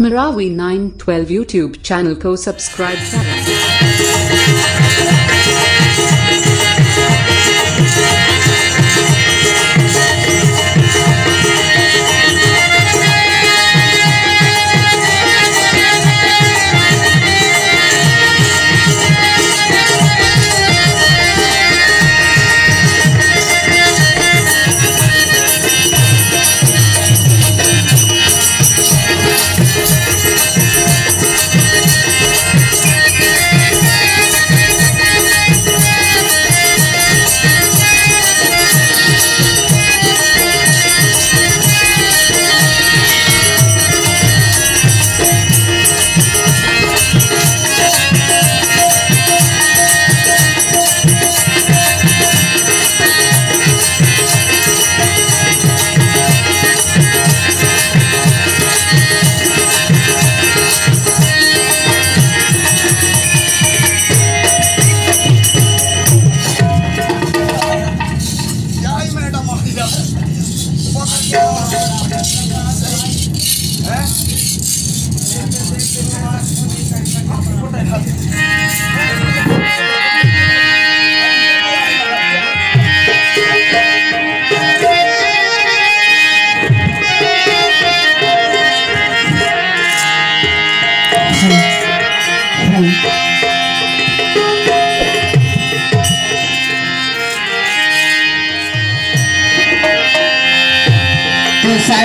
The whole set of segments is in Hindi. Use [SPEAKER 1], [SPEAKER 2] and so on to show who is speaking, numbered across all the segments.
[SPEAKER 1] Marawi 912 YouTube
[SPEAKER 2] channel
[SPEAKER 3] co-subscribe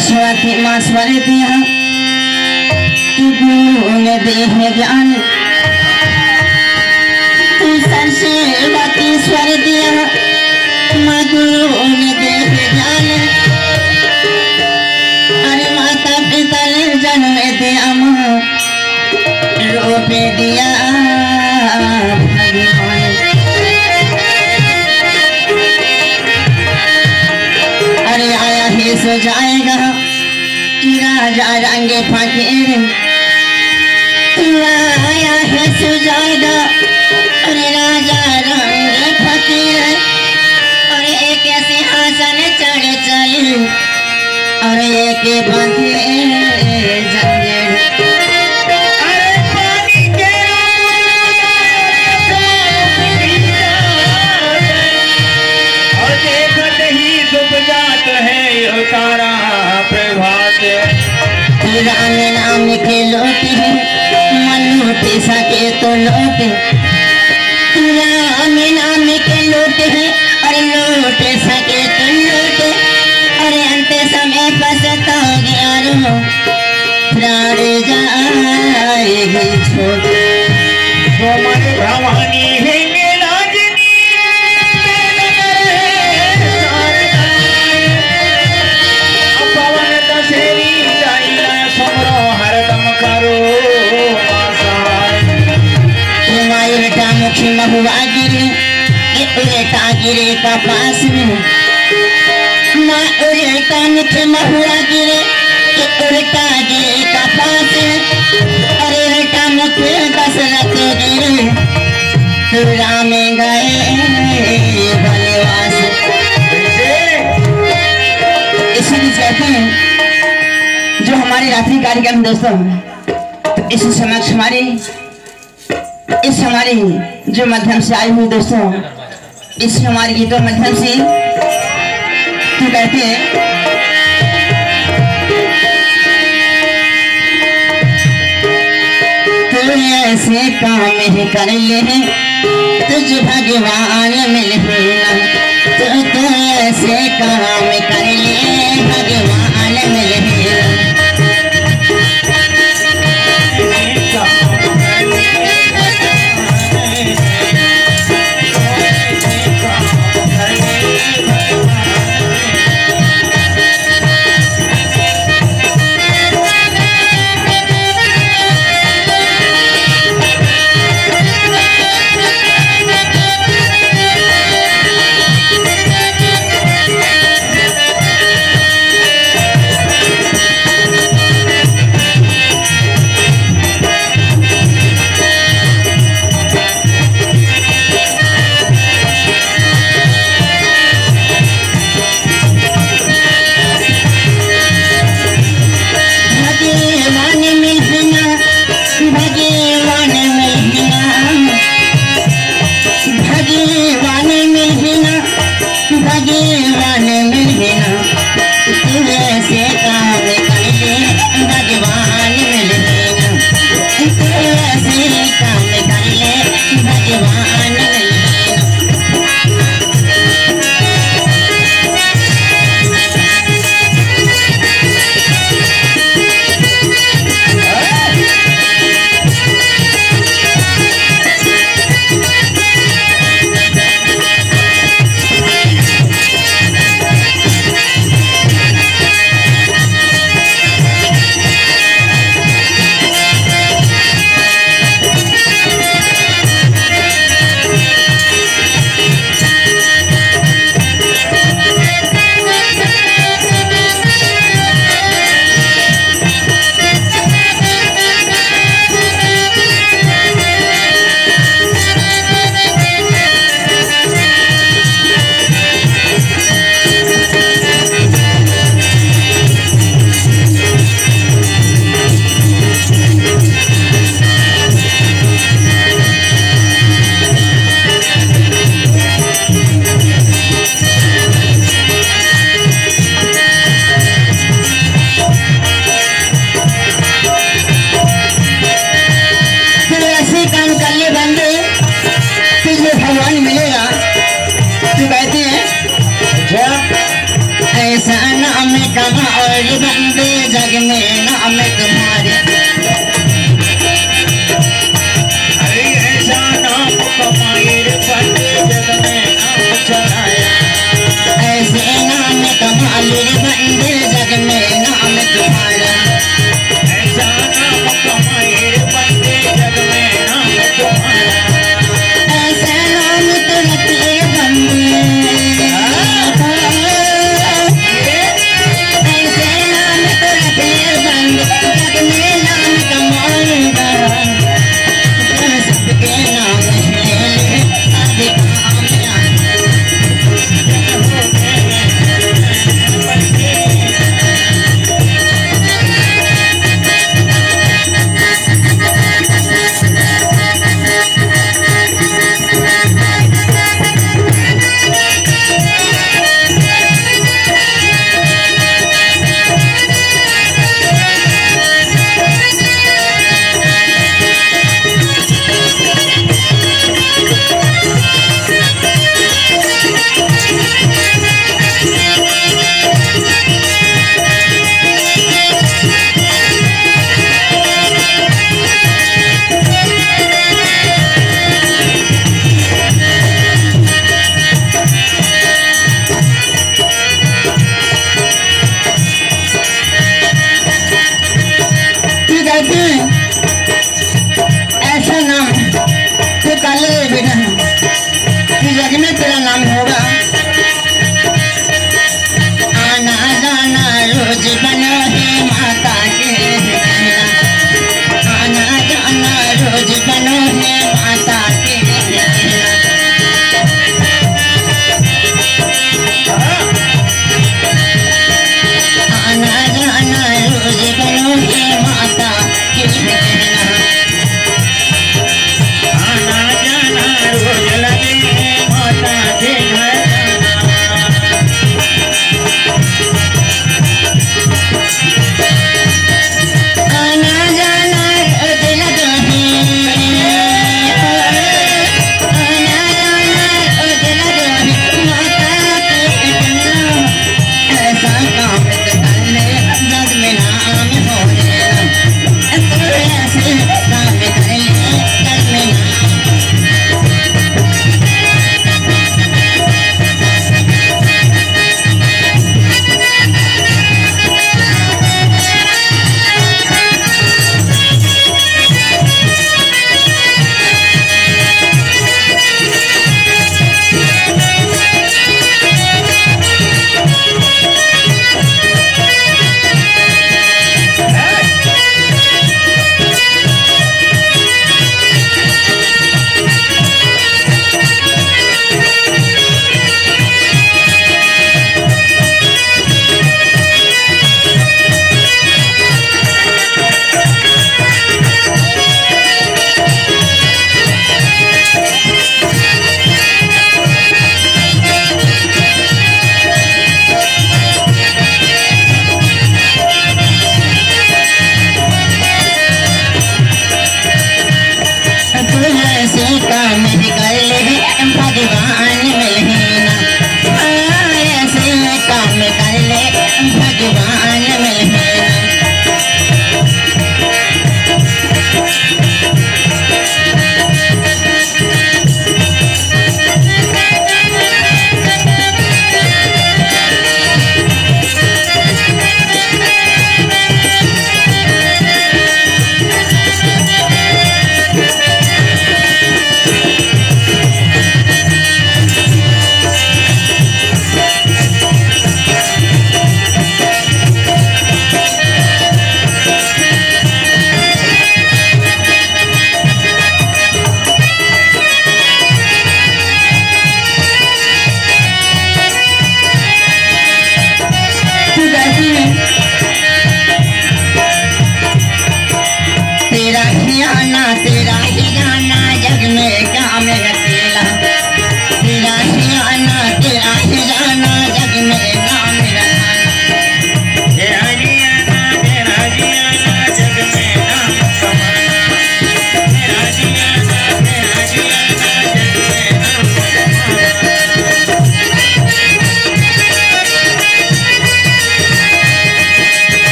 [SPEAKER 3] Saraswati माँ तू गुण देह ज्ञान तू अरे माता पिता जन्म दिया दिया अरे आया ही सो रंगे फकीर आया सो जाएगा अरे राजा रंगे फकीर और एक सिंहासन चढ़ चले अरे एक बंधे जंजीर मन सके तो लौटे नाम नाम के लोटे और लूट सके तो लौटे अरे अंत समय पसता गया रो प्राण जाएगी छोड़।
[SPEAKER 4] भवानी
[SPEAKER 3] पास में माँ उल्टा मुखी महुआ गिरे गिरे का पास में अरे मुखी दशरथ गिरे राम गए कहते हैं जो हमारे रात्रि कार्यक्रम दोस्तों तो इस समक्ष हमारे, इस हमारे जो माध्यम से आई हुई दोस्तों इस हमारे गीतों माध्यम से तो कहते हैं ऐसे काम ही कर ले, तुझ भगवान मिल ना। तू तू ऐसे काम कर ले, भगवान मिल